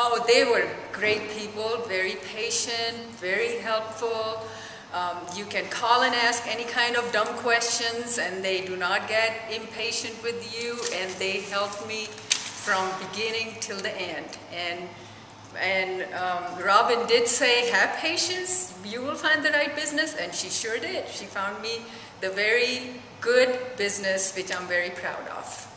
Oh, they were great people, very patient, very helpful. Um, you can call and ask any kind of dumb questions and they do not get impatient with you and they help me from beginning till the end. And, and um, Robin did say, have patience, you will find the right business, and she sure did. She found me the very good business which I'm very proud of.